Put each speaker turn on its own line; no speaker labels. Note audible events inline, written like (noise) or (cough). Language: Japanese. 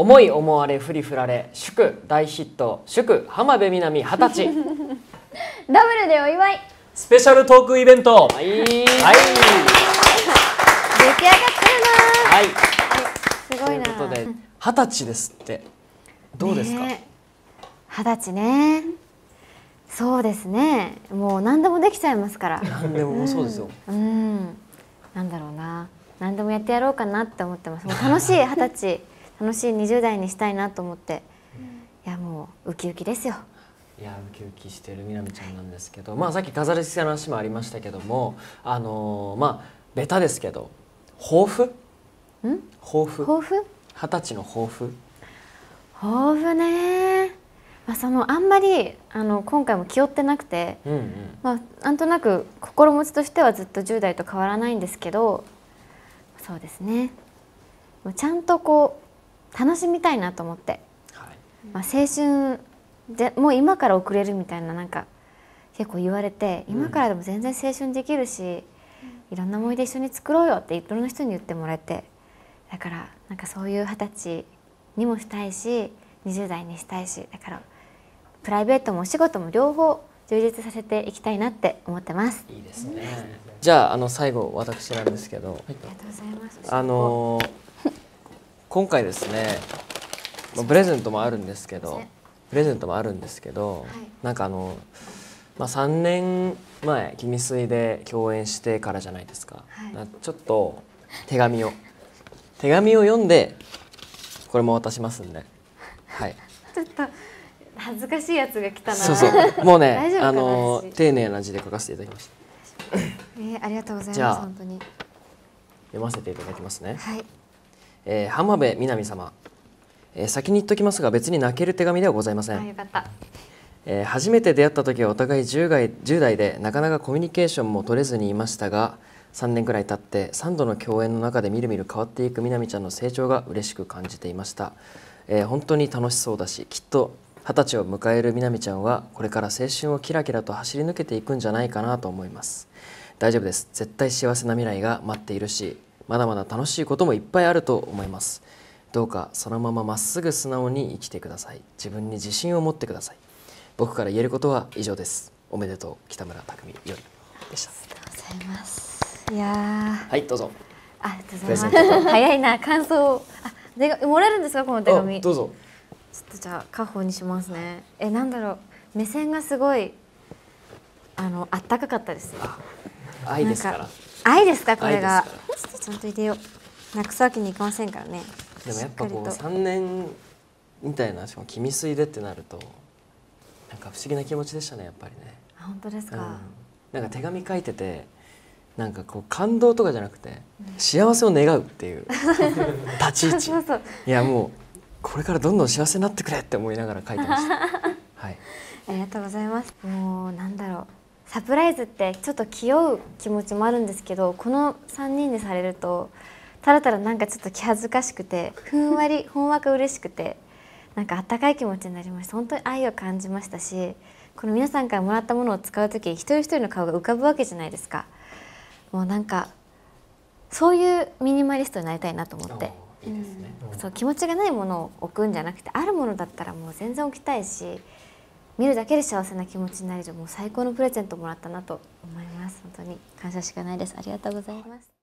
思い思われふりふられ祝大ヒット祝浜辺美波二十歳。(laughs)
ダブルでお祝い。
スペシャルトークイベント。
はい。
はい
出来上がってる
はい。
なすごいな
ということで二十歳ですって。どうですか、
二十歳ね。そうですね。もう何でもできちゃいますから。
何でもそうですよ、
うん。なんだろうな。何でもやってやろうかなって思ってます。もう楽しい二十歳楽しい20代にしたいなと思って。いやもうウキウキですよ。
いやウキウキしてるみなみちゃんなんですけどまあさっき飾り付けの話もありましたけどもあのーまあベタですけど抱負？
ん？
抱負？
抱負？
二十歳の抱負？
抱負ね。まあそのあんまりあの今回も気負ってなくて
うんうん。
まあ、なんとなく心持ちとしてはずっと10代と変わらないんですけどそうですね。ちゃんとこう楽しみたいなと思って、
はい。
まあ、青春でもう今から遅れるみたいななんか結構言われて
うん
今からでも全然青春できるし、いろんな思い出一緒に作ろうよっていろんな人に言ってもらえてだからなんかそういう二十歳にもしたいし20代にしたいしだからプライベートもお仕事も両方充実させていきたいなって思ってます。
いいですね。じゃああの最後私なんですけど。
ありがとうございます。
あのー今回ですね、まあ、プレゼントもあるんですけどプレゼントもあるんですけど、
い。
なんかあの、まあ、3年前「君水」で共演してからじゃないですか、
はい。
なちょっと手紙を手紙を読んでこれも渡しますんで。はい。(laughs)
ちょっと恥ずかしいやつが来たな。
そうそう。もうね (laughs) あの
私。
丁寧な字で書かせていただきました。
えーありがとうございます本当に。
読ませていただきますね。
はい。
えー浜辺美波様、えー先に言っときますが別に泣ける手紙ではございません。えー初めて出会った時はお互い 10, 代10代でなかなかコミュニケーションも取れずにいましたが3年くらい経って3度の共演の中でみるみる変わっていくみなみちゃんの成長が嬉しく感じていました、えー本当に楽しそうだしきっと二十歳を迎えるみなみちゃんはこれから青春をキラキラと走り抜けていくんじゃないかなと思います。大丈夫です。絶対幸せな未来が待っているしまだまだ楽しいこともいっぱいあると思います。どうかそのまままっすぐ素直に生きてください。自分に自信を持ってください。僕から言えることは以上です。おめでとう北村匠海よりでした。
ありがとうございます。いやー。
はいどうぞ。
ありがとうございます。早いな。感想。を。あ手がもらえるんですかこの手紙。
どうぞ。
っとじゃあ家宝にしますね。えなんだろう。目線がすごいあのあったかかったですよ。
愛ですから。
愛ですかこれがゃんと入れよう。なくすわけにいきませんからね。
でもやっぱこう
しっか
3年みたいなしかも君水でってなるとなんか不思議な気持ちでしたねやっぱりね。
あ本当です
うん。
か、
なんか手紙書いててなんかこう感動とかじゃなくて幸せを願うっていう (laughs) 立ち位置。
そうそう。
いやもうこれからどんどん幸せになってくれって思いながら書いてました。(laughs) はい。
ありがとうございます。もうなんだろうサプライズってちょっと気負う気持ちもあるんですけどこの3人でされるとただただなんかちょっと気恥ずかしくてふんわり (laughs) ほんわか嬉しくてなんかあったかい気持ちになりました。本当に愛を感じましたしこの皆さんからもらったものを使う時一人一人の顔が浮かぶわけじゃないですか。もうなんかそういうミニマリストになりたいなと思って。
いいですね、
そう気持ちがないものを置くんじゃなくてあるものだったらもう全然置きたいし見るだけで幸せな気持ちになれるもう最高のプレゼントもらったなと思います。本当に感謝しかないです。ありがとうございます。